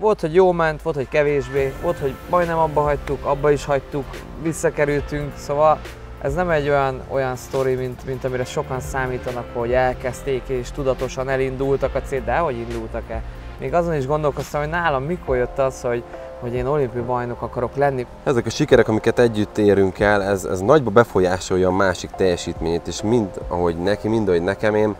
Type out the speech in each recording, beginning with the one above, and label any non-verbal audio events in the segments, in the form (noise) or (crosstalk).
volt, hogy jó ment, volt, hogy kevésbé, volt, hogy majdnem abba hagytuk, abba is hagytuk, visszakerültünk, szóval ez nem egy olyan, olyan sztori, mint, mint amire sokan számítanak, hogy elkezdték és tudatosan elindultak a cél, de hogy indultak el. Még azon is gondolkoztam, hogy nálam mikor jött az, hogy, hogy én olimpiai bajnok akarok lenni. Ezek a sikerek, amiket együtt érünk el, ez, ez nagyba befolyásolja a másik teljesítményét, és mind ahogy neki, mind ahogy nekem én,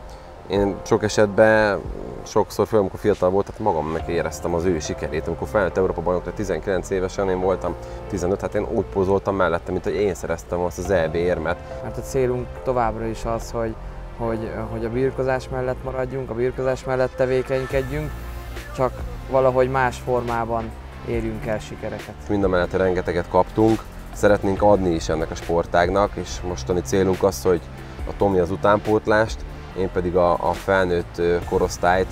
én sok esetben sokszor, főleg amikor fiatal volt, tehát magamnak éreztem az ő sikerét. Amikor felnőtt Európa bajnokra 19 évesen, én voltam 15, hát én úgy pozoltam mellette, mint hogy én szereztem azt az EB érmet. Mert a célunk továbbra is az, hogy, hogy, hogy a birkozás mellett maradjunk, a birkozás mellett tevékenykedjünk, csak valahogy más formában érjünk el sikereket. Mind a mellett rengeteget kaptunk, szeretnénk adni is ennek a sportágnak, és mostani célunk az, hogy a Tomi az utánpótlást, én pedig a, a felnőtt korosztályt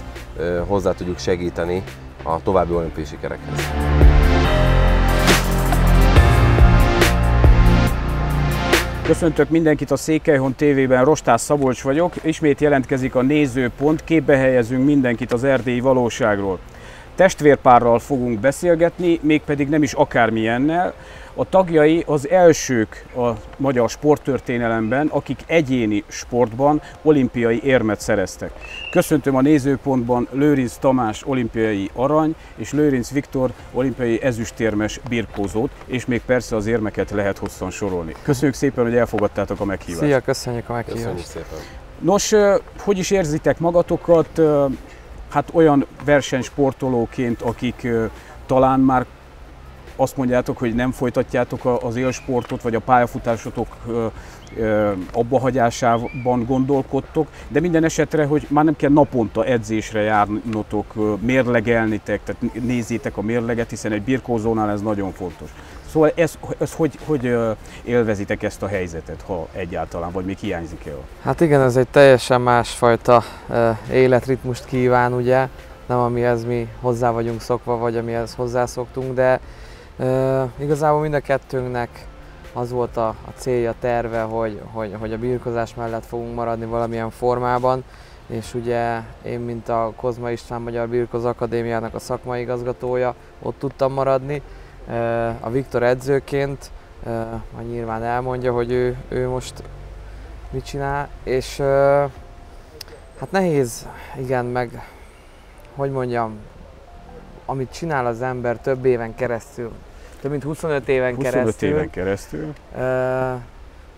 hozzá tudjuk segíteni a további olimpiai sikerekhez. Köszöntök mindenkit a Székelyhon TV-ben, Rostás Szabolcs vagyok. Ismét jelentkezik a nézőpont, képbe helyezünk mindenkit az erdélyi valóságról. Testvérpárral fogunk beszélgetni, mégpedig nem is akármilyennel, a tagjai az elsők a magyar sporttörténelemben, akik egyéni sportban olimpiai érmet szereztek. Köszöntöm a nézőpontban Lőrinc Tamás olimpiai arany és Lőrinc Viktor olimpiai ezüstérmes birkózót, és még persze az érmeket lehet hosszan sorolni. Köszönjük szépen, hogy elfogadtátok a meghívást. Szia, köszönjük a meghívást. Köszönjük szépen. Nos, hogy is érzitek magatokat? Hát olyan versenysportolóként, akik talán már azt mondjátok, hogy nem folytatjátok az élsportot, vagy a pályafutásotok abbahagyásában gondolkodtok, de minden esetre, hogy már nem kell naponta edzésre járnotok, mérlegelnitek, tehát nézzétek a mérleget, hiszen egy birkózónál ez nagyon fontos. Szóval ez, ez hogy, hogy élvezitek ezt a helyzetet, ha egyáltalán, vagy még hiányzik el? Hát igen, ez egy teljesen másfajta életritmust kíván, ugye, nem amihez mi hozzá vagyunk szokva, vagy amihez hozzászoktunk, de igazából mind a kettőnknek az volt a, a célja, terve, hogy, hogy, hogy a birkozás mellett fogunk maradni valamilyen formában, és ugye én, mint a Kozma István Magyar Birkoz Akadémiának a szakmai igazgatója, ott tudtam maradni. Uh, a Viktor edzőként uh, majd nyilván elmondja, hogy ő, ő most mit csinál, és hát nehéz, igen, meg hogy mondjam, amit csinál az ember több éven keresztül, több mint 25 éven 25 keresztül. éven keresztül.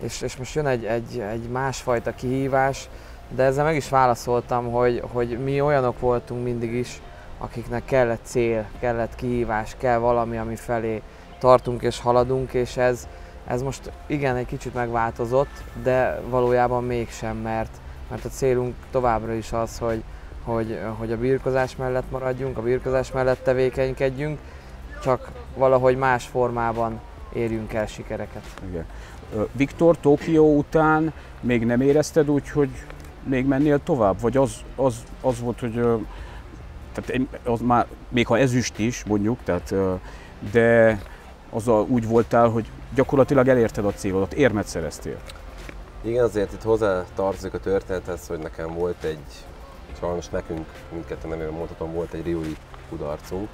És, és most jön egy, egy, egy másfajta kihívás, de ezzel meg is válaszoltam, hogy, hogy mi olyanok voltunk mindig is, akiknek kellett cél, kellett kihívás, kell valami, ami felé tartunk és haladunk, és ez, ez most igen egy kicsit megváltozott, de valójában mégsem, mert, mert a célunk továbbra is az, hogy, hogy, hogy a birkozás mellett maradjunk, a birkozás mellett tevékenykedjünk, csak valahogy más formában érjünk el sikereket. Igen. Viktor, Tokió után még nem érezted úgy, hogy még mennél tovább? Vagy az, az, az volt, hogy tehát az már, még ha ezüst is mondjuk, tehát, de az a, úgy voltál, hogy gyakorlatilag elérted a célodat, érmet szereztél. Igen, azért itt hozzá tartozik a történethez, hogy nekem volt egy, sajnos nekünk, mindketten nem mondhatom, volt egy riói kudarcunk,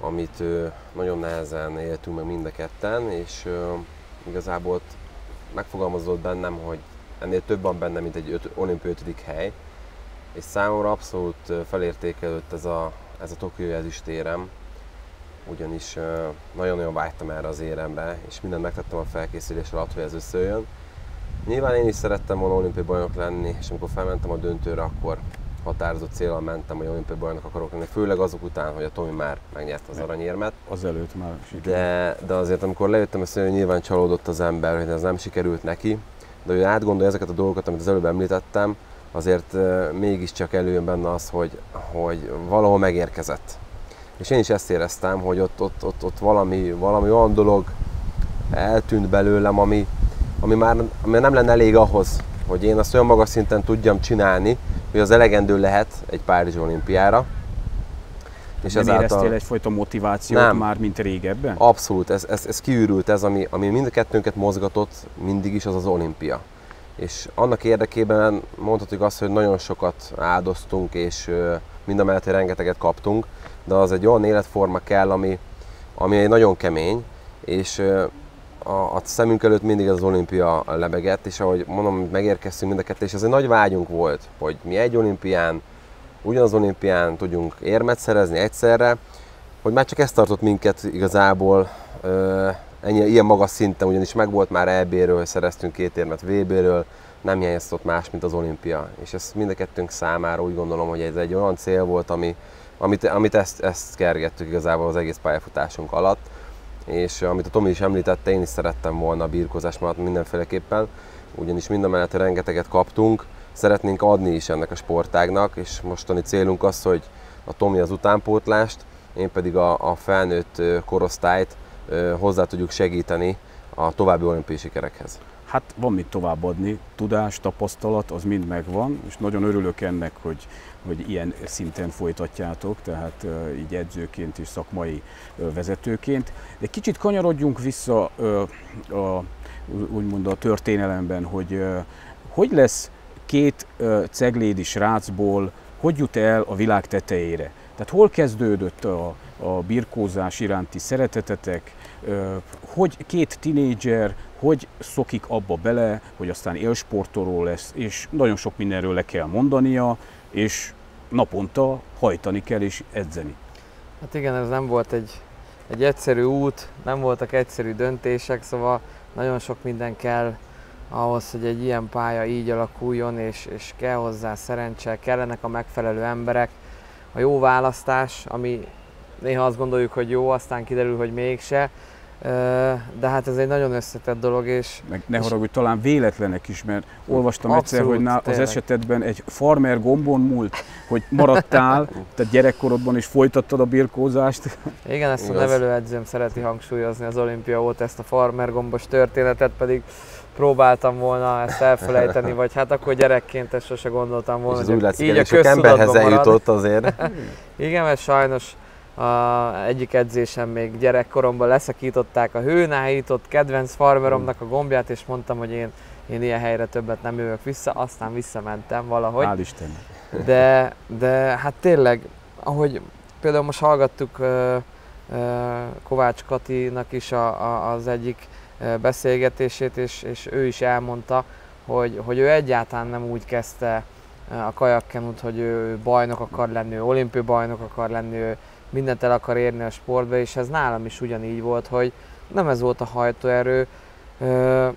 amit nagyon nehezen éltünk meg mind a ketten, és igazából ott megfogalmazott bennem, hogy ennél több van benne, mint egy öt, olimpiai ötödik hely, és számomra abszolút felértékelődött ez a, ez a Tokió ezüstérem, ugyanis nagyon-nagyon vágytam erre az éremre, és mindent megtettem a felkészülés alatt, hogy ez összejön. Nyilván én is szerettem volna olimpiai bajnok lenni, és amikor felmentem a döntőre, akkor határozott célral mentem, hogy olimpiai bajnok akarok lenni, főleg azok után, hogy a Tomi már megnyerte az aranyérmet. Az előtt már De, de azért, amikor lejöttem ezt, nyilván csalódott az ember, hogy ez nem sikerült neki, de hogy átgondolja ezeket a dolgokat, amit az előbb említettem, azért mégiscsak előjön benne az, hogy, hogy valahol megérkezett. És én is ezt éreztem, hogy ott, ott, ott, ott valami, valami olyan dolog eltűnt belőlem, ami, ami már ami nem lenne elég ahhoz, hogy én azt olyan magas szinten tudjam csinálni, hogy az elegendő lehet egy Párizsi olimpiára. És nem ezáltal... éreztél egyfajta motivációt nem. már, mint régebben? Abszolút, ez, ez, ez kiürült, ez, ami, ami mind a kettőnket mozgatott mindig is, az az olimpia. És annak érdekében mondhatjuk azt, hogy nagyon sokat áldoztunk, és mind a mellett, hogy rengeteget kaptunk, de az egy olyan életforma kell, ami, ami egy nagyon kemény, és a, a szemünk előtt mindig az olimpia lebegett, és ahogy mondom, megérkeztünk mind a kettő, és ez egy nagy vágyunk volt, hogy mi egy olimpián, ugyanaz olimpián tudjunk érmet szerezni egyszerre, hogy már csak ezt tartott minket igazából ennyi, ilyen magas szinten, ugyanis megvolt már EB-ről, szereztünk két érmet VB-ről, nem hiányzott más, mint az olimpia. És ez mind a kettőnk számára úgy gondolom, hogy ez egy olyan cél volt, ami, amit, amit ezt, ezt kergettük igazából az egész pályafutásunk alatt. És amit a Tomi is említette, én is szerettem volna a birkózás miatt mindenféleképpen, ugyanis mind a mellett rengeteget kaptunk, szeretnénk adni is ennek a sportágnak, és mostani célunk az, hogy a Tomi az utánpótlást, én pedig a, a felnőtt korosztályt hozzá tudjuk segíteni a további olimpiai sikerekhez. Hát van mit továbbadni, tudás, tapasztalat, az mind megvan, és nagyon örülök ennek, hogy, hogy ilyen szinten folytatjátok, tehát így edzőként és szakmai vezetőként. De kicsit kanyarodjunk vissza a, úgymond a történelemben, hogy hogy lesz két ceglédi srácból, hogy jut el a világ tetejére? Tehát hol kezdődött a, a birkózás iránti szeretetetek, hogy két tinédzser, hogy szokik abba bele, hogy aztán élsportoló lesz, és nagyon sok mindenről le kell mondania, és naponta hajtani kell és edzeni. Hát igen, ez nem volt egy, egy egyszerű út, nem voltak egyszerű döntések, szóval nagyon sok minden kell ahhoz, hogy egy ilyen pálya így alakuljon, és, és kell hozzá szerencse, kellenek a megfelelő emberek, a jó választás, ami néha azt gondoljuk, hogy jó, aztán kiderül, hogy mégse, de hát ez egy nagyon összetett dolog, és... Meg ne haragudj, talán véletlenek is, mert olvastam Abszolút, egyszer, hogy nál, az esetedben egy farmer gombon múlt, hogy maradtál, (laughs) tehát gyerekkorodban is folytattad a birkózást. Igen, ezt a nevelőedzőm szereti hangsúlyozni az olimpia óta ezt a farmer gombos történetet, pedig próbáltam volna ezt elfelejteni, (laughs) vagy hát akkor gyerekként ezt sose gondoltam volna, hogy így a sok emberhez eljutott azért. (laughs) Igen, mert sajnos a egyik edzésem még gyerekkoromban leszakították a hőnáhított kedvenc farmeromnak a gombját, és mondtam, hogy én, én ilyen helyre többet nem jövök vissza, aztán visszamentem valahogy. Hál' Isten. De, de hát tényleg, ahogy például most hallgattuk uh, uh, Kovács Katinak is a, a, az egyik beszélgetését, és, és ő is elmondta, hogy, hogy ő egyáltalán nem úgy kezdte a kajakkenut, hogy ő bajnok akar lenni, ő olimpiai bajnok akar lenni, ő mindent el akar érni a sportba, és ez nálam is ugyanígy volt, hogy nem ez volt a hajtóerő,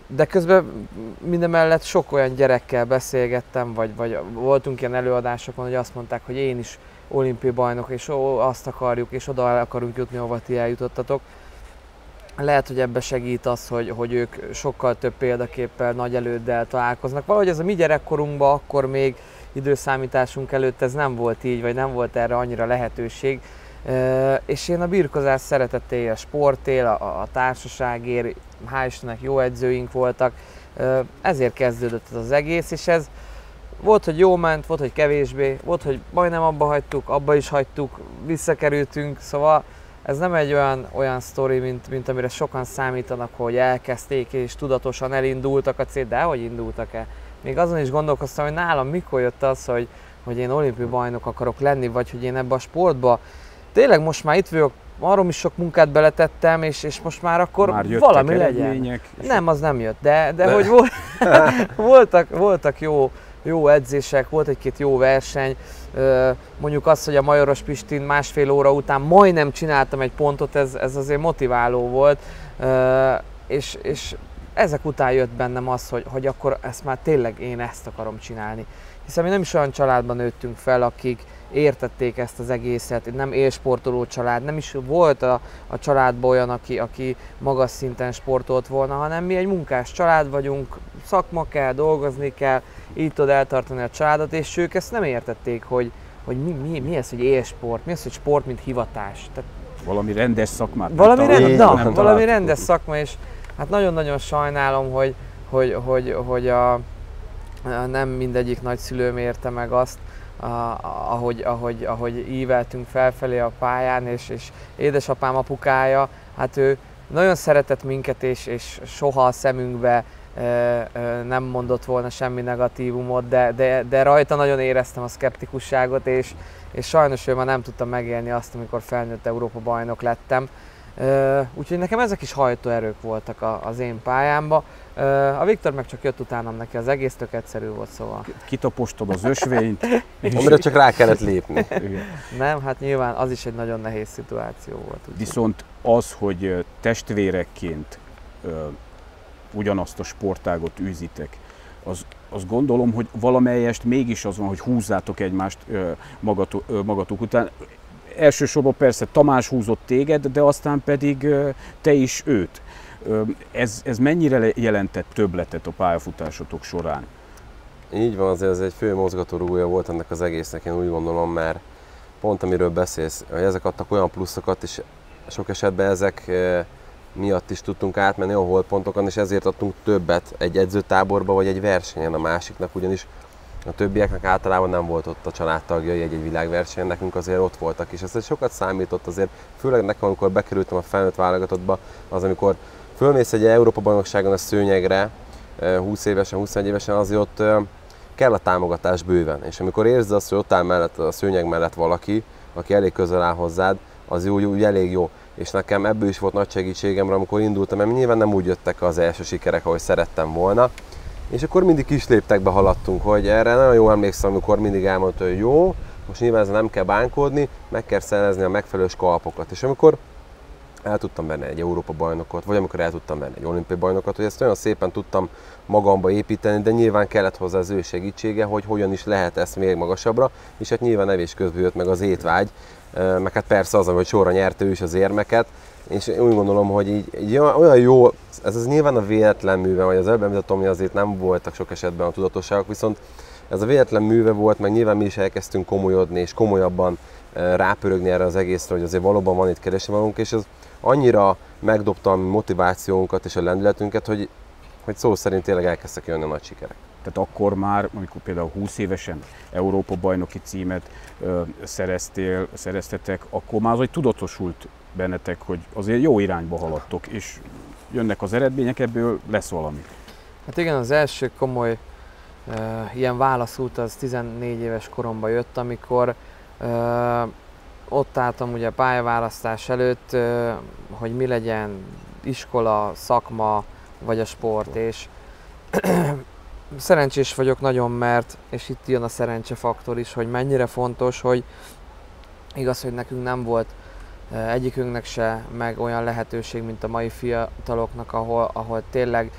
de közben minden mellett sok olyan gyerekkel beszélgettem, vagy, vagy voltunk ilyen előadásokon, hogy azt mondták, hogy én is olimpiai bajnok, és ó, azt akarjuk, és oda akarunk jutni, ahova ti eljutottatok. Lehet, hogy ebbe segít az, hogy, hogy ők sokkal több példaképpel, nagy előddel találkoznak. Valahogy ez a mi gyerekkorunkban akkor még időszámításunk előtt ez nem volt így, vagy nem volt erre annyira lehetőség és én a birkozás szeretettél, a sportél, a, a társaságért, hál' Istennek jó edzőink voltak, ezért kezdődött ez az egész, és ez volt, hogy jó ment, volt, hogy kevésbé, volt, hogy majdnem abba hagytuk, abba is hagytuk, visszakerültünk, szóval ez nem egy olyan, olyan sztori, mint, mint amire sokan számítanak, hogy elkezdték és tudatosan elindultak a cél, de hogy indultak el. Még azon is gondolkoztam, hogy nálam mikor jött az, hogy, hogy én olimpiai bajnok akarok lenni, vagy hogy én ebbe a sportba tényleg most már itt vagyok, arról is sok munkát beletettem, és, és most már akkor már valami legyen. Nem, az nem jött, de, de, de. hogy volt, (laughs) (laughs) voltak, voltak jó, jó edzések, volt egy-két jó verseny, mondjuk az, hogy a Majoros Pistin másfél óra után majdnem csináltam egy pontot, ez, ez azért motiváló volt, és, és ezek után jött bennem az, hogy, hogy akkor ezt már tényleg én ezt akarom csinálni. Hiszen mi nem is olyan családban nőttünk fel, akik, értették ezt az egészet, nem élsportoló család, nem is volt a, a családban olyan, aki, aki magas szinten sportolt volna, hanem mi egy munkás család vagyunk, szakma kell, dolgozni kell, így tud eltartani a családot, és ők ezt nem értették, hogy, hogy mi, mi, mi ez, hogy élsport, mi az, hogy sport, mint hivatás. Tehát, valami rendes szakmát. Valami, rend, na, valami rendes szakma, és hát nagyon-nagyon sajnálom, hogy, hogy, hogy, hogy a, nem mindegyik nagyszülőm érte meg azt, ahogy, ahogy, ahogy íveltünk felfelé a pályán, és, és édesapám apukája, hát ő nagyon szeretett minket, és, és soha a szemünkbe nem mondott volna semmi negatívumot, de, de, de rajta nagyon éreztem a szkeptikusságot, és, és sajnos ő már nem tudta megélni azt, amikor felnőtt Európa bajnok lettem. Úgyhogy nekem ezek is hajtóerők voltak az én pályámba. A Viktor meg csak jött utánam neki, az egész tök egyszerű volt szóval. Kitapostod az ösvényt. (laughs) Amire csak rá kellett lépni. Nem, hát nyilván az is egy nagyon nehéz szituáció volt. Úgy Viszont az, hogy testvérekként ugyanazt a sportágot űzitek, az, azt gondolom, hogy valamelyest mégis az van, hogy húzzátok egymást magatok, magatok után. Elsősorban persze Tamás húzott téged, de aztán pedig te is őt. Ez, ez mennyire jelentett többletet a pályafutásotok során? Így van, azért ez egy fő mozgatórugója volt ennek az egésznek, én úgy gondolom, mert pont amiről beszélsz, hogy ezek adtak olyan pluszokat, és sok esetben ezek miatt is tudtunk átmenni a holpontokon, és ezért adtunk többet egy edzőtáborba vagy egy versenyen a másiknak, ugyanis a többieknek általában nem volt ott a családtagjai egy-egy világversenyen, nekünk azért ott voltak, és ez sokat számított azért, főleg nekem, amikor bekerültem a felnőtt válogatottba, az amikor fölmész egy Európa bajnokságon a szőnyegre, 20 évesen, 21 évesen, azért ott kell a támogatás bőven. És amikor érzed azt, hogy ott áll mellett, a szőnyeg mellett valaki, aki elég közel áll hozzád, az úgy, úgy elég jó. És nekem ebből is volt nagy segítségem, amikor indultam, mert nyilván nem úgy jöttek az első sikerek, ahogy szerettem volna. És akkor mindig kis léptekbe haladtunk, hogy erre nagyon jó emlékszem, amikor mindig elmondta, hogy jó, most nyilván ezzel nem kell bánkódni, meg kell szerezni a megfelelő skalpokat. És amikor el tudtam venni egy Európa bajnokot, vagy amikor el tudtam venni egy olimpiai bajnokot, hogy ezt olyan szépen tudtam magamba építeni, de nyilván kellett hozzá az ő segítsége, hogy hogyan is lehet ezt még magasabbra, és hát nyilván evés közben jött meg az étvágy, meg hát persze az, hogy sorra nyerte ő is az érmeket, és én úgy gondolom, hogy így, így olyan jó, ez az nyilván a véletlen műve, vagy az előbb hogy azért nem voltak sok esetben a tudatosságok, viszont ez a véletlen műve volt, meg nyilván mi is elkezdtünk komolyodni, és komolyabban rápörögni erre az egészre, hogy azért valóban van itt keresni valunk, és ez annyira megdobta a motivációnkat és a lendületünket, hogy, hogy szó szerint tényleg elkezdtek jönni a nagy sikerek. Tehát akkor már, amikor például 20 évesen Európa bajnoki címet ö, szereztél, szereztetek, akkor már az, hogy tudatosult bennetek, hogy azért jó irányba haladtok, és jönnek az eredmények, ebből lesz valami. Hát igen, az első komoly uh, ilyen válaszút az 14 éves koromban jött, amikor uh, ott álltam ugye a pályaválasztás előtt, hogy mi legyen iskola, szakma vagy a sport, és (clears throat) szerencsés vagyok nagyon, mert, és itt jön a szerencsefaktor is, hogy mennyire fontos, hogy igaz, hogy nekünk nem volt egyikünknek se meg olyan lehetőség, mint a mai fiataloknak, ahol, ahol tényleg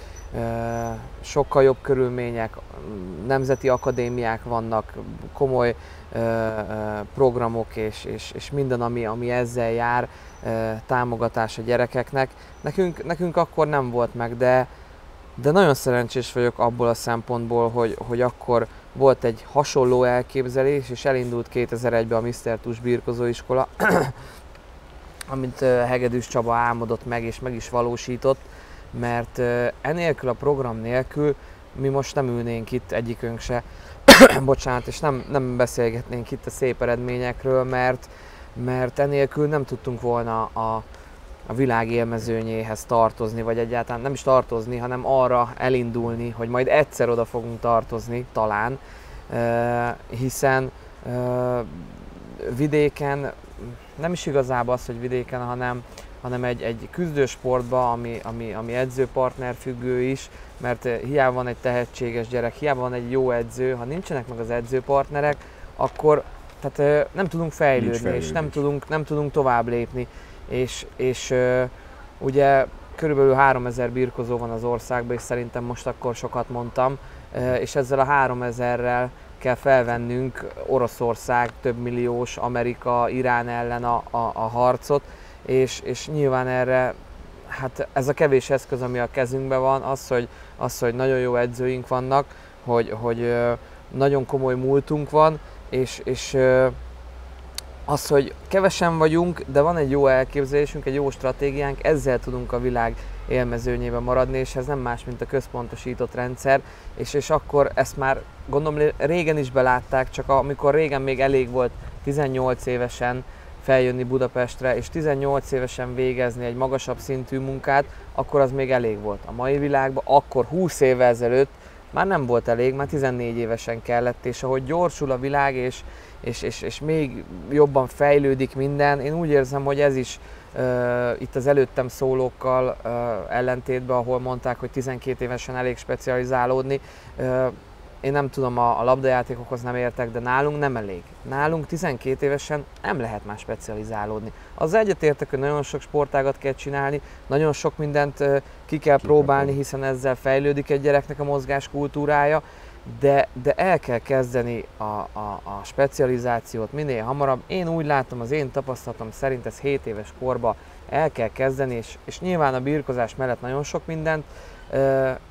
sokkal jobb körülmények, nemzeti akadémiák vannak, komoly programok és, és, és minden, ami, ami ezzel jár, támogatás a gyerekeknek. Nekünk, nekünk akkor nem volt meg, de, de nagyon szerencsés vagyok abból a szempontból, hogy, hogy akkor volt egy hasonló elképzelés, és elindult 2001-ben a Mr. Tus birkozóiskola, (clears throat) amit Hegedűs Csaba álmodott meg, és meg is valósított, mert enélkül a program nélkül mi most nem ülnénk itt egyikünk se, (coughs) bocsánat, és nem, nem beszélgetnénk itt a szép eredményekről, mert, mert enélkül nem tudtunk volna a, a világ élmezőnyéhez tartozni, vagy egyáltalán nem is tartozni, hanem arra elindulni, hogy majd egyszer oda fogunk tartozni, talán, hiszen vidéken, nem is igazából az, hogy vidéken, hanem, hanem egy, egy küzdősportba, ami, ami, ami edzőpartner függő is, mert hiába van egy tehetséges gyerek, hiába van egy jó edző, ha nincsenek meg az edzőpartnerek, akkor tehát, nem tudunk fejlődni, és nem tudunk, nem tudunk tovább lépni. És, és ugye körülbelül 3000 birkozó van az országban, és szerintem most akkor sokat mondtam, és ezzel a 3000-rel kell felvennünk Oroszország több milliós, Amerika, Irán ellen a, a, a harcot, és, és nyilván erre hát ez a kevés eszköz, ami a kezünkben van, az, hogy, az, hogy nagyon jó edzőink vannak, hogy, hogy nagyon komoly múltunk van, és, és az, hogy kevesen vagyunk, de van egy jó elképzelésünk, egy jó stratégiánk, ezzel tudunk a világ élmezőnyében maradni, és ez nem más, mint a központosított rendszer, és, és akkor ezt már gondolom régen is belátták, csak amikor régen még elég volt 18 évesen feljönni Budapestre, és 18 évesen végezni egy magasabb szintű munkát, akkor az még elég volt. A mai világban akkor 20 évvel ezelőtt már nem volt elég, már 14 évesen kellett, és ahogy gyorsul a világ, és, és, és, és még jobban fejlődik minden. Én úgy érzem, hogy ez is uh, itt az előttem szólókkal uh, ellentétben, ahol mondták, hogy 12 évesen elég specializálódni. Uh, én nem tudom, a, a labdajátékokhoz nem értek, de nálunk nem elég. Nálunk 12 évesen nem lehet már specializálódni. Az egyetértek, hogy nagyon sok sportágat kell csinálni, nagyon sok mindent ki kell próbálni, hiszen ezzel fejlődik egy gyereknek a mozgás kultúrája, de, de el kell kezdeni a, a, a specializációt minél hamarabb. Én úgy látom, az én tapasztalatom szerint ez 7 éves korba el kell kezdeni, és, és nyilván a birkozás mellett nagyon sok mindent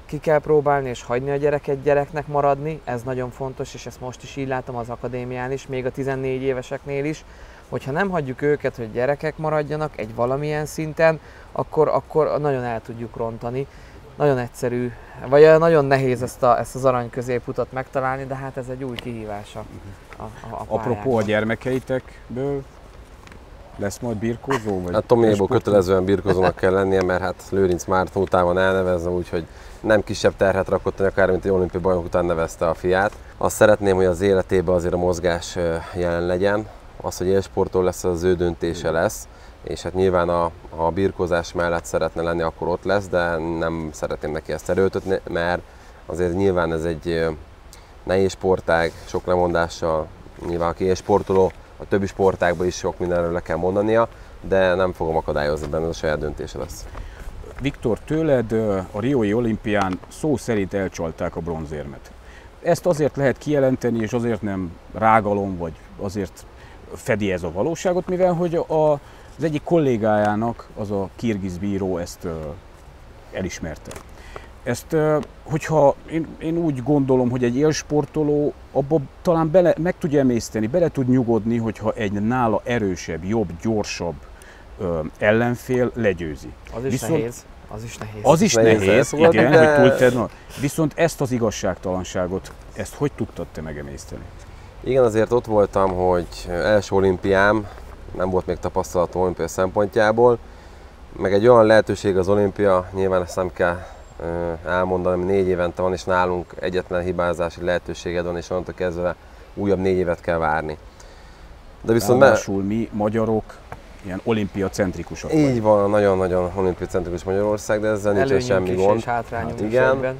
ki kell próbálni, és hagyni a gyereket gyereknek maradni, ez nagyon fontos, és ezt most is így látom az akadémián is, még a 14 éveseknél is, hogyha nem hagyjuk őket, hogy gyerekek maradjanak egy valamilyen szinten, akkor, akkor nagyon el tudjuk rontani. Nagyon egyszerű, vagy nagyon nehéz ezt, a, ezt az arany középutat megtalálni, de hát ez egy új kihívása a, a, a Apropó a gyermekeitekből, lesz majd birkózó? Vagy hát Tomiéból kötelezően birkózónak kell lennie, mert hát Lőrinc Márton után van elnevezve, úgyhogy nem kisebb terhet rakott, akár mint egy olimpiai bajnok után nevezte a fiát. Azt szeretném, hogy az életében azért a mozgás jelen legyen. Az, hogy élsportol lesz, az ő döntése lesz és hát nyilván a, a birkozás mellett szeretne lenni, akkor ott lesz, de nem szeretném neki ezt erőltetni, mert azért nyilván ez egy nehéz sportág, sok lemondással, nyilván aki sportoló, a többi sportágban is sok mindenről le kell mondania, de nem fogom akadályozni benne, ez a saját döntése lesz. Viktor, tőled a Riói olimpián szó szerint elcsalták a bronzérmet. Ezt azért lehet kijelenteni, és azért nem rágalom, vagy azért fedi ez a valóságot, mivel hogy a az egyik kollégájának az a kirgiz bíró ezt elismerte. Ezt, hogyha én, én úgy gondolom, hogy egy élsportoló abba talán bele, meg tudja emészteni, bele tud nyugodni, hogyha egy nála erősebb, jobb, gyorsabb ö, ellenfél legyőzi. Az is Viszont, nehéz. Az is nehéz. Az is nehéz, nehéz igen, de... hogy túlted, Viszont ezt az igazságtalanságot, ezt hogy tudtad te megemészteni? Igen, azért ott voltam, hogy első olimpiám, nem volt még tapasztalat olimpia szempontjából, meg egy olyan lehetőség az olimpia, nyilván ezt nem kell elmondani, hogy négy évente van, és nálunk egyetlen hibázási lehetőséged van, és onnantól kezdve újabb négy évet kell várni. De viszont Ráadásul me... mi magyarok ilyen olimpiacentrikusak centrikusak Így vagy. van, nagyon-nagyon olimpiacentrikus Magyarország, de ezzel nincs semmi gond. hát igen.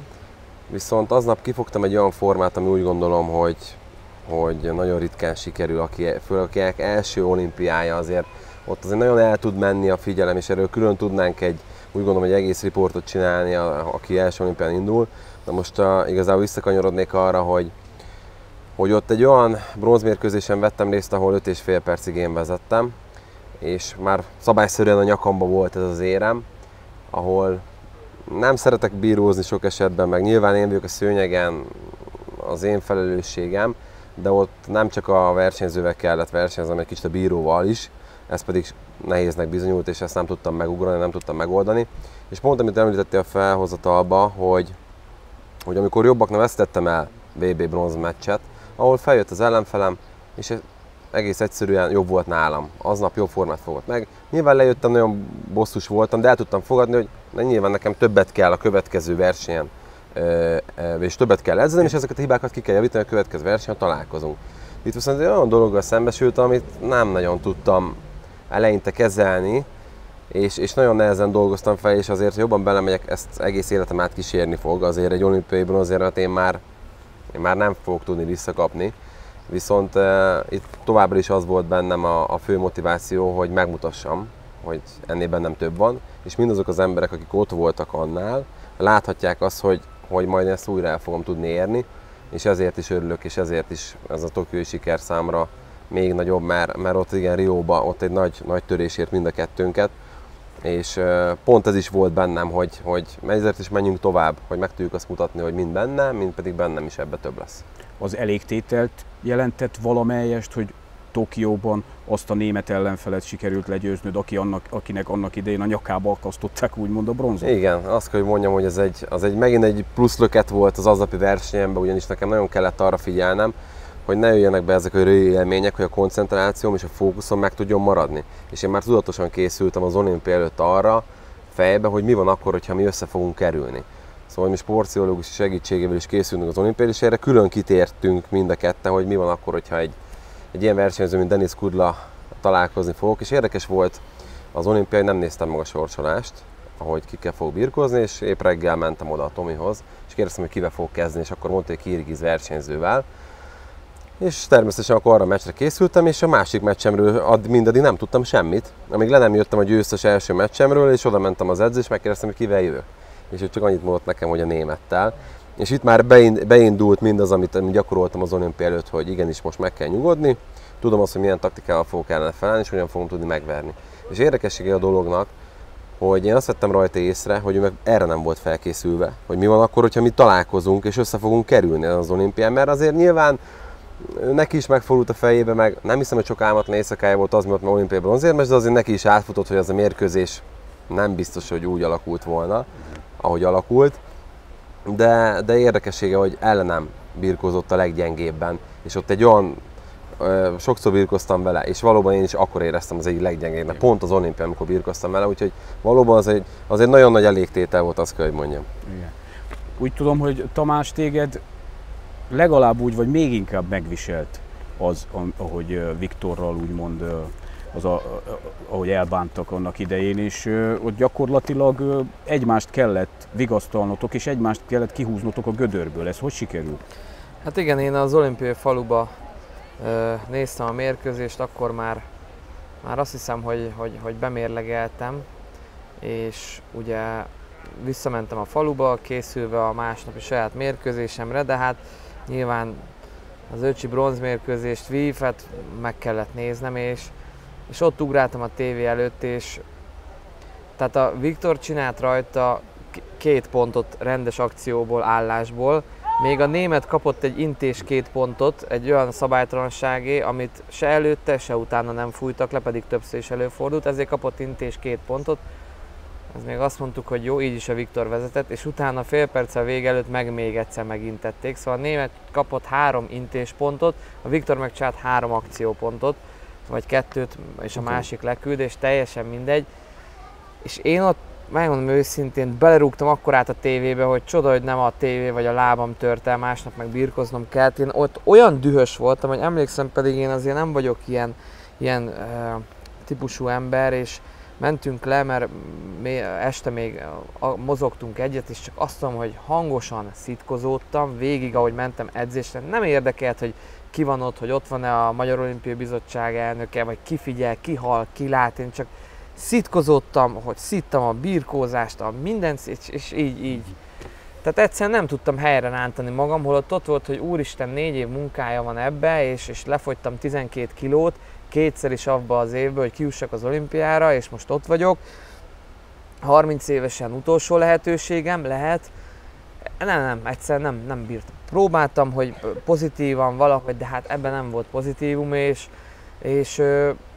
Viszont aznap kifogtam egy olyan formát, ami úgy gondolom, hogy hogy nagyon ritkán sikerül, aki, főleg akinek első olimpiája azért, ott azért nagyon el tud menni a figyelem, és erről külön tudnánk egy, úgy gondolom, egy egész riportot csinálni, aki első olimpián indul. De most uh, igazából visszakanyarodnék arra, hogy, hogy ott egy olyan bronzmérkőzésen vettem részt, ahol 5 és fél percig én vezettem, és már szabályszerűen a nyakamba volt ez az érem, ahol nem szeretek bírózni sok esetben, meg nyilván én vagyok a szőnyegen, az én felelősségem, de ott nem csak a versenyzővel kellett versenyezni, hanem egy kicsit a bíróval is, ez pedig nehéznek bizonyult, és ezt nem tudtam megugrani, nem tudtam megoldani. És pont amit említettél a felhozatalba, hogy, hogy amikor jobbaknak vesztettem el VB bronz meccset, ahol feljött az ellenfelem, és egész egyszerűen jobb volt nálam. Aznap jobb formát fogott meg. Nyilván lejöttem, nagyon bosszus voltam, de el tudtam fogadni, hogy nyilván nekem többet kell a következő versenyen és többet kell edzeni, és ezeket a hibákat ki kell javítani a következő versenyen, találkozunk. Itt viszont egy olyan dologgal szembesültem, amit nem nagyon tudtam eleinte kezelni, és, és nagyon nehezen dolgoztam fel, és azért jobban belemegyek, ezt egész életem át kísérni fog, azért egy olimpiai bronzérmet én már, én már nem fogok tudni visszakapni. Viszont uh, itt továbbra is az volt bennem a, a fő motiváció, hogy megmutassam, hogy ennél bennem több van, és mindazok az emberek, akik ott voltak annál, láthatják azt, hogy hogy majd ezt újra el fogom tudni érni, és ezért is örülök, és ezért is ez a tokiói siker számra még nagyobb, mert, mert ott igen, Rióba ott egy nagy, nagy törésért mind a kettőnket, és pont ez is volt bennem, hogy, hogy ezért is menjünk tovább, hogy meg tudjuk azt mutatni, hogy mind benne, mind pedig bennem is ebbe több lesz. Az elégtételt jelentett valamelyest, hogy Tokióban azt a német ellenfelet sikerült legyőznöd, aki annak, akinek annak idején a nyakába akasztották úgymond a bronzot. Igen, azt kell, hogy mondjam, hogy ez egy, az egy megint egy plusz löket volt az aznapi versenyemben, ugyanis nekem nagyon kellett arra figyelnem, hogy ne jöjjenek be ezek a élmények, hogy a koncentrációm és a fókuszom meg tudjon maradni. És én már tudatosan készültem az olimpia előtt arra fejbe, hogy mi van akkor, hogyha mi össze fogunk kerülni. Szóval mi sportpszichológus segítségével is készülünk az olimpiára, és erre külön kitértünk mind a ketten, hogy mi van akkor, hogyha egy egy ilyen versenyző, mint Denis Kudla találkozni fogok, és érdekes volt az olimpiai, nem néztem meg a sorsolást, ahogy kikkel fog birkózni, és épp reggel mentem oda a Tomihoz, és kérdeztem, hogy kivel fog kezdeni, és akkor mondta, hogy kirgiz versenyzővel. És természetesen akkor arra a meccsre készültem, és a másik meccsemről ad, mindaddig nem tudtam semmit. Amíg le nem jöttem a győztes első meccsemről, és oda mentem az edzés, megkérdeztem, hogy kivel jövök. És ő csak annyit mondott nekem, hogy a némettel. És itt már beindult mindaz, amit gyakoroltam az olimpia előtt, hogy igenis most meg kell nyugodni. Tudom azt, hogy milyen taktikával fogok ellene felállni, és hogyan fogom tudni megverni. És érdekessége a dolognak, hogy én azt vettem rajta észre, hogy ő meg erre nem volt felkészülve. Hogy mi van akkor, hogyha mi találkozunk és össze fogunk kerülni az olimpián, mert azért nyilván neki is megfordult a fejébe, meg nem hiszem, hogy sok álmatlan éjszakája volt az, miatt már olimpiai bronzérmes, de azért neki is átfutott, hogy az a mérkőzés nem biztos, hogy úgy alakult volna, ahogy alakult. De, de érdekessége, hogy ellenem birkózott a leggyengébben, és ott egy olyan sokszor birkoztam vele, és valóban én is akkor éreztem az egyik leggyengébbnek, pont az olimpián, amikor birkoztam vele, úgyhogy valóban az egy, az egy nagyon nagy elégtétel volt, azt kell, hogy mondjam. Igen. Úgy tudom, hogy Tamás téged legalább úgy, vagy még inkább megviselt az, ahogy Viktorral úgymond az, a, ahogy elbántak annak idején, és ott gyakorlatilag egymást kellett vigasztalnotok, és egymást kellett kihúznotok a gödörből. Ez hogy sikerült? Hát igen, én az olimpiai faluba néztem a mérkőzést, akkor már, már azt hiszem, hogy, hogy, hogy bemérlegeltem, és ugye visszamentem a faluba, készülve a másnapi saját mérkőzésemre, de hát nyilván az öcsi bronzmérkőzést vívhet, meg kellett néznem, és, és ott ugráltam a tévé előtt, és tehát a Viktor csinált rajta két pontot rendes akcióból, állásból, még a német kapott egy intés két pontot, egy olyan szabálytalanságé, amit se előtte, se utána nem fújtak le, pedig többször is előfordult, ezért kapott intés két pontot. Ez még azt mondtuk, hogy jó, így is a Viktor vezetett, és utána fél perccel vége előtt meg még egyszer megintették. Szóval a német kapott három intéspontot, a Viktor meg csinált három akciópontot, vagy kettőt, és a okay. másik leküldés, teljesen mindegy. És én ott megmondom őszintén, belerúgtam akkor át a tévébe, hogy csoda, hogy nem a tévé vagy a lábam tört el, másnap meg birkoznom kellett. Én ott olyan dühös voltam, hogy emlékszem pedig én azért nem vagyok ilyen, ilyen uh, típusú ember, és mentünk le, mert este még mozogtunk egyet, és csak azt mondom, hogy hangosan szitkozódtam, végig, ahogy mentem edzésre. Nem érdekelt, hogy ki van ott, hogy ott van-e a Magyar Olimpiai Bizottság elnöke, vagy ki figyel, ki hal, ki lát, én csak szitkozottam, hogy szittam a birkózást, a mindent, és, és így, így. Tehát egyszerűen nem tudtam helyre rántani magam, holott ott volt, hogy úristen, négy év munkája van ebbe, és, és lefogytam 12 kilót, kétszer is abba az évben, hogy kiussak az olimpiára, és most ott vagyok. 30 évesen utolsó lehetőségem lehet. Nem, nem, egyszerűen nem, nem bírtam. Próbáltam, hogy pozitívan valahogy, de hát ebben nem volt pozitívum, és, és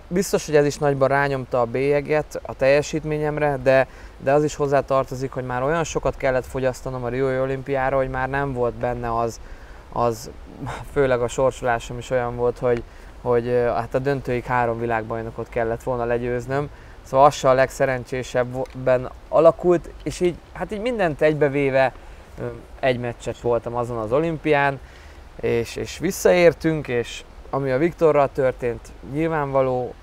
biztos, hogy ez is nagyban rányomta a bélyeget a teljesítményemre, de, de az is hozzá tartozik, hogy már olyan sokat kellett fogyasztanom a Rio olimpiára, hogy már nem volt benne az, az főleg a sorsolásom is olyan volt, hogy, hogy hát a döntőig három világbajnokot kellett volna legyőznöm. Szóval az a legszerencsésebben alakult, és így, hát így mindent egybevéve egy meccset voltam azon az olimpián, és, és visszaértünk, és ami a Viktorral történt, nyilvánvaló,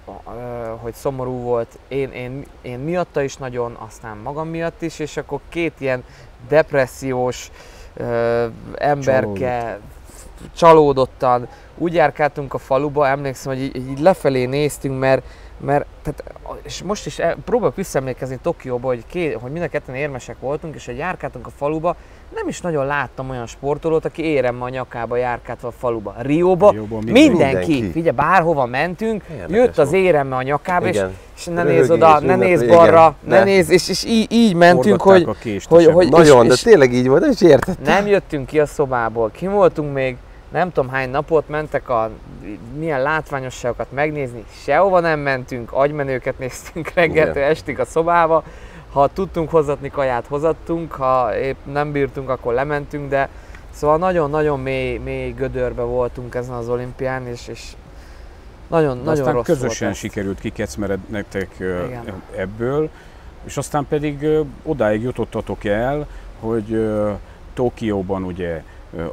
hogy szomorú volt, én, én, én miatta is nagyon, aztán magam miatt is, és akkor két ilyen depressziós emberke Csalódott. Csalódottan úgy járkáltunk a faluba, emlékszem, hogy így, így lefelé néztünk, mert mert tehát, és most is próbálok visszaemlékezni Tokióba, hogy, ké, hogy mind a ketten érmesek voltunk, és hogy járkáltunk a faluba, nem is nagyon láttam olyan sportolót, aki érem a nyakába járkáltva a faluba. Rióba, Rióban mindenki, mindenki, figyelj, bárhova mentünk, Érdekes jött az éremmel a nyakába, Igen. és, és ne nézz oda, ne nézz balra, ne nézz, és, és így, így mentünk, hogy, hogy, hogy, Nagyon, és, de tényleg így volt, nem is értettem. Nem jöttünk ki a szobából, ki voltunk még nem tudom hány napot mentek a milyen látványosságokat megnézni, sehova nem mentünk, agymenőket néztünk (laughs) reggeltől estig a szobába, ha tudtunk hozatni kaját, hozattunk, ha épp nem bírtunk, akkor lementünk, de szóval nagyon-nagyon mély, mély gödörbe voltunk ezen az olimpián, és, és nagyon, nagyon aztán rossz közösen volt sikerült kikecmerednetek ebből, és aztán pedig odáig jutottatok el, hogy Tokióban ugye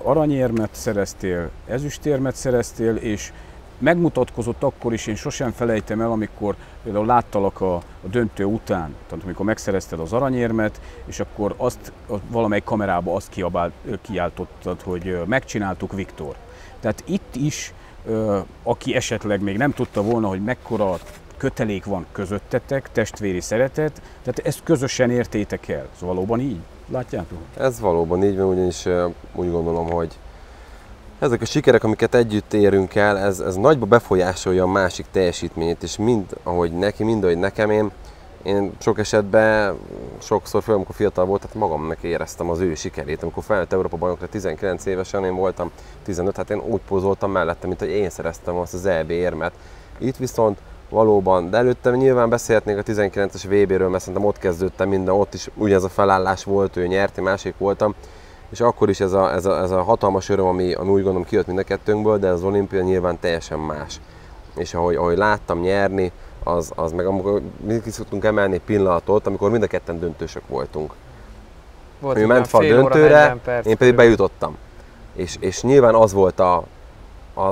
aranyérmet szereztél, ezüstérmet szereztél, és megmutatkozott akkor is, én sosem felejtem el, amikor például láttalak a, a döntő után, tehát amikor megszerezted az aranyérmet, és akkor azt a, valamelyik kamerába azt kiabált, kiáltottad, hogy megcsináltuk Viktor. Tehát itt is, aki esetleg még nem tudta volna, hogy mekkora kötelék van közöttetek, testvéri szeretet, tehát ezt közösen értétek el. Ez valóban így? Látjátok? Ez valóban így van, ugyanis úgy gondolom, hogy ezek a sikerek, amiket együtt érünk el, ez, ez nagyba befolyásolja a másik teljesítményét, és mind, ahogy neki, mind, ahogy nekem én, én sok esetben, sokszor, főleg amikor fiatal volt, tehát magamnak éreztem az ő sikerét. Amikor felnőtt Európa bajnokra 19 évesen, én voltam 15, hát én úgy pózoltam mellette, mint hogy én szereztem azt az EB érmet. Itt viszont valóban, de előtte nyilván beszélhetnénk a 19-es VB-ről, mert szerintem ott kezdődtem minden, ott is ugyanez a felállás volt, ő nyert, én másik voltam, és akkor is ez a, ez a, ez a hatalmas öröm, ami, ami úgy gondolom kijött mind a kettőnkből, de az olimpia nyilván teljesen más. És ahogy, ahogy láttam nyerni, az, az meg amikor mi ki szoktunk emelni egy pillanatot, amikor mind a ketten döntősök voltunk. Volt ő ment fel a döntőre, én pedig bejutottam. És, és nyilván az volt a,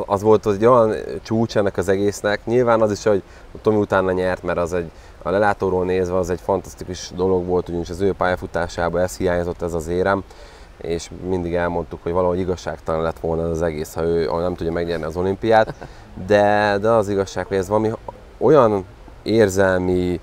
az volt egy olyan csúcs ennek az egésznek. Nyilván az is, hogy Tomi utána nyert, mert az egy, a lelátóról nézve az egy fantasztikus dolog volt, ugyanis az ő pályafutásában ez hiányzott ez az érem és mindig elmondtuk, hogy valahogy igazságtalan lett volna az egész, ha ő nem tudja megnyerni az olimpiát, de, de az igazság, hogy ez valami olyan érzelmi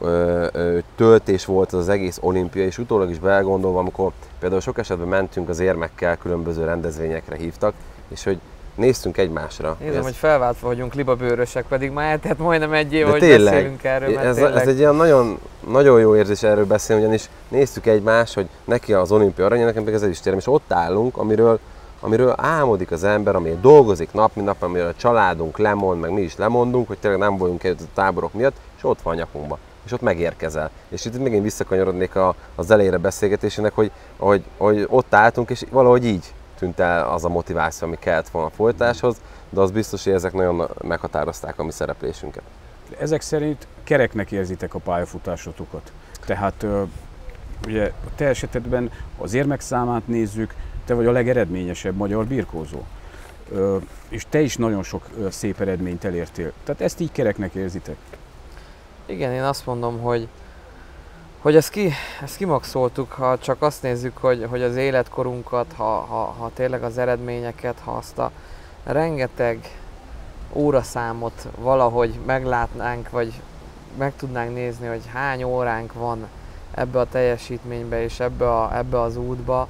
ö, ö, töltés volt az, az egész olimpia, és utólag is belgondolva, amikor például sok esetben mentünk az érmekkel, különböző rendezvényekre hívtak, és hogy néztünk egymásra. Nézem, ez... hogy felváltva vagyunk libabőrösek, pedig már eltelt majdnem egy év, hogy tényleg, beszélünk erről. Mert ez, tényleg... ez egy ilyen nagyon, nagyon jó érzés erről beszélni, ugyanis néztük egymást, hogy neki az olimpia aranya, nekem pedig ez is térem, és ott állunk, amiről, amiről álmodik az ember, ami dolgozik nap, mint nap, amiről a családunk lemond, meg mi is lemondunk, hogy tényleg nem vagyunk egy a táborok miatt, és ott van a nyakunkba és ott megérkezel. És itt megint visszakanyarodnék a, az elejére beszélgetésének, hogy, hogy, hogy ott álltunk, és valahogy így tűnt el az a motiváció, ami kellett volna a folytáshoz, de az biztos, hogy ezek nagyon meghatározták a mi szereplésünket. Ezek szerint kereknek érzitek a pályafutásotokat. Tehát ugye a te esetedben az érmek számát nézzük, te vagy a legeredményesebb magyar birkózó. És te is nagyon sok szép eredményt elértél. Tehát ezt így kereknek érzitek? Igen, én azt mondom, hogy hogy ezt, ki, ezt kimaxoltuk, ha csak azt nézzük, hogy, hogy az életkorunkat, ha, ha, ha tényleg az eredményeket, ha azt a rengeteg óraszámot valahogy meglátnánk, vagy meg tudnánk nézni, hogy hány óránk van ebbe a teljesítménybe és ebbe, a, ebbe az útba.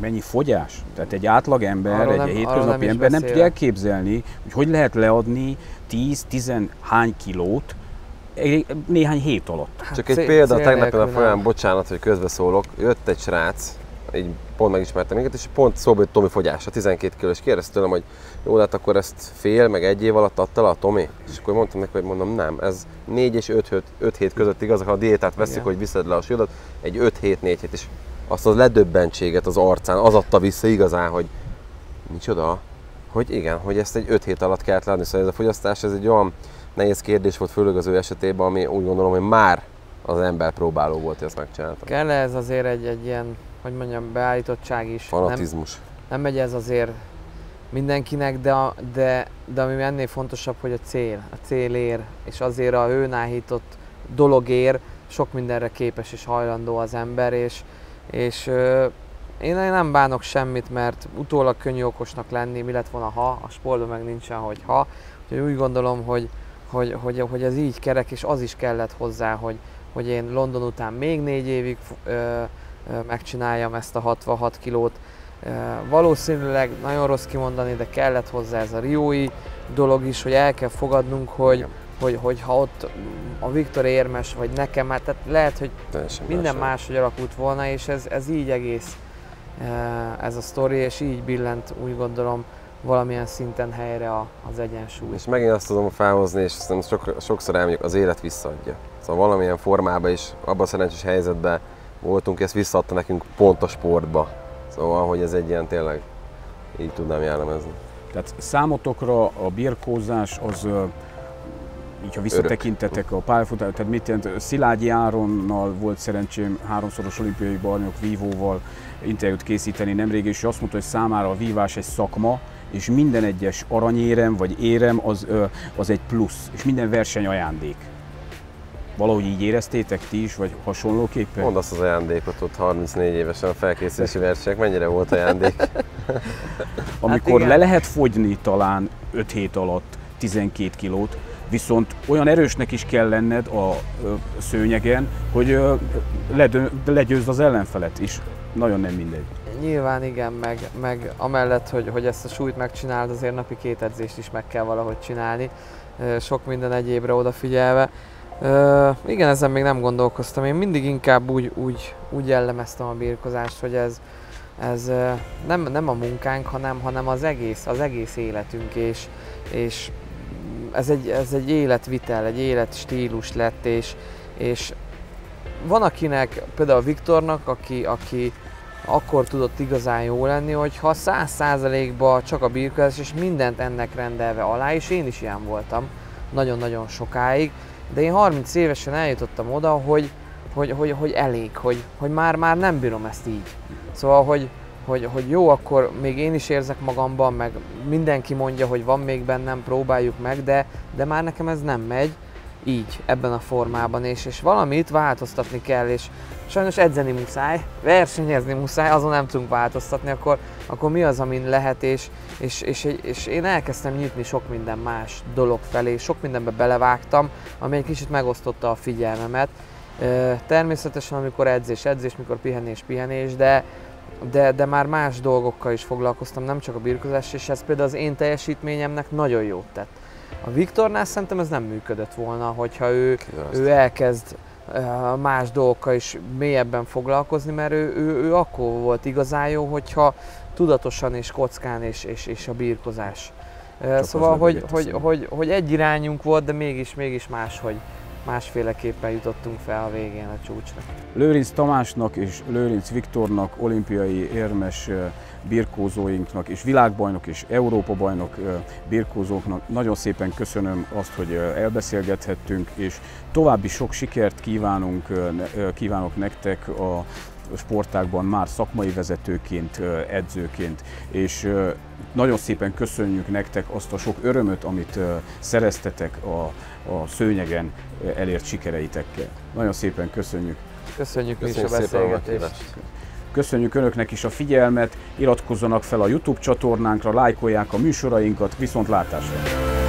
Mennyi fogyás? Tehát egy átlag ember, egy nem, hétköznapi nem ember nem tudja elképzelni, hogy hogy lehet leadni 10-10 hány kilót, néhány hét alatt. Hát Csak egy példa, tegnap a folyamán, bocsánat, hogy közbeszólok, jött egy srác, így pont megismertem minket, és pont szóba jött Tomi fogyása, 12 kg, és kérdezte tőlem, hogy jó, hát akkor ezt fél, meg egy év alatt adta le a Tomi? És akkor mondtam neki, hogy mondom, nem, ez 4 és 5, 5 hét között igaz, ha a diétát veszik, hogy viszed le a súlyodat, egy 5 hét, 4 hét, és azt az ledöbbentséget az arcán, az adta vissza igazán, hogy micsoda, hogy igen, hogy ezt egy 5 hét alatt kellett látni, szóval ez a fogyasztás, ez egy olyan nehéz kérdés volt, főleg az ő esetében, ami úgy gondolom, hogy már az ember próbáló volt, hogy ezt megcsinálta. Kell ez azért egy, egy ilyen, hogy mondjam, beállítottság is. Fanatizmus. Nem, nem megy ez azért mindenkinek, de, de, de ami ennél fontosabb, hogy a cél, a cél ér, és azért a hőnáhított dolog ér, sok mindenre képes és hajlandó az ember, és, és én nem bánok semmit, mert utólag könnyű okosnak lenni, mi lett volna ha, a sportban meg nincsen, hogy ha. Úgyhogy úgy gondolom, hogy, hogy, hogy, hogy ez így kerek, és az is kellett hozzá, hogy, hogy én London után még négy évig ö, ö, megcsináljam ezt a 66 kilót. Ö, valószínűleg nagyon rossz kimondani, de kellett hozzá ez a Riói dolog is, hogy el kell fogadnunk, hogy, hogy, hogy ha ott a Viktor érmes, vagy nekem, hát tehát lehet, hogy Teljesen minden más, hogy alakult volna, és ez, ez így egész ez a sztori, és így billent úgy gondolom valamilyen szinten helyre az egyensúly. És megint azt tudom felhozni, és azt sok, sokszor elmondjuk, az élet visszaadja. Szóval valamilyen formában is, abban a szerencsés helyzetben voltunk, ezt visszaadta nekünk pont a sportba. Szóval, hogy ez egy ilyen tényleg, így tudnám jellemezni. Tehát számotokra a birkózás az így ha visszatekintetek a pályafutás, tehát mit jelent, Szilágyi Áronnal volt szerencsém háromszoros olimpiai bajnok Vívóval interjút készíteni nemrég, és azt mondta, hogy számára a vívás egy szakma, és minden egyes aranyérem vagy érem az, az egy plusz, és minden verseny ajándék. Valahogy így éreztétek ti is, vagy hasonlóképpen? Mondd azt az ajándékot ott 34 évesen a felkészülési versenyek, mennyire volt ajándék? (laughs) Amikor hát le lehet fogyni talán 5 hét alatt 12 kilót, viszont olyan erősnek is kell lenned a szőnyegen, hogy legyőzd az ellenfelet is. Nagyon nem mindegy. Nyilván igen, meg, meg amellett, hogy, hogy ezt a súlyt megcsinálod, azért napi két edzést is meg kell valahogy csinálni, sok minden egyébre odafigyelve. Igen, ezen még nem gondolkoztam. Én mindig inkább úgy, úgy, úgy jellemeztem a birkozást, hogy ez, ez nem, nem a munkánk, hanem, hanem az egész, az egész életünk, és, és ez, egy, ez egy életvitel, egy életstílus lett, és, és van akinek, például Viktornak, aki, aki akkor tudott igazán jó lenni, hogyha száz százalékban csak a birkozás, és mindent ennek rendelve alá, és én is ilyen voltam nagyon-nagyon sokáig, de én 30 évesen eljutottam oda, hogy, hogy, hogy, hogy elég, hogy, hogy már, már nem bírom ezt így. Szóval, hogy, hogy, hogy jó, akkor még én is érzek magamban, meg mindenki mondja, hogy van még bennem, próbáljuk meg, de, de már nekem ez nem megy így, ebben a formában, és, és valamit változtatni kell, és sajnos edzeni muszáj, versenyezni muszáj, azon nem tudunk változtatni, akkor, akkor mi az, amin lehet, és, és, és, és én elkezdtem nyitni sok minden más dolog felé, sok mindenbe belevágtam, ami egy kicsit megosztotta a figyelmemet. Természetesen, amikor edzés, edzés, mikor pihenés, pihenés, de, de, de már más dolgokkal is foglalkoztam, nem csak a birkozás, és ez például az én teljesítményemnek nagyon jót tett. A Viktornál szerintem ez nem működött volna, hogyha ő, ő elkezd más dolgokkal is mélyebben foglalkozni, mert ő, ő, ő akkor volt igazán jó, hogyha tudatosan és kockán és, és, és a birkozás. Csak szóval, hogy, hogy, hogy, hogy, egy irányunk volt, de mégis, mégis máshogy másféleképpen jutottunk fel a végén a csúcsra. Lőrinc Tamásnak és Lőrinc Viktornak, olimpiai érmes birkózóinknak és világbajnok és Európa-bajnok birkózóknak nagyon szépen köszönöm azt, hogy elbeszélgethettünk, és további sok sikert kívánunk, kívánok nektek a sportákban már szakmai vezetőként, edzőként, és nagyon szépen köszönjük nektek azt a sok örömöt, amit szereztetek a, a szőnyegen elért sikereitekkel. Nagyon szépen köszönjük. Köszönjük, köszönjük is a beszélgetést. Köszönjük Önöknek is a figyelmet, iratkozzanak fel a YouTube csatornánkra, lájkolják a műsorainkat, viszontlátásra!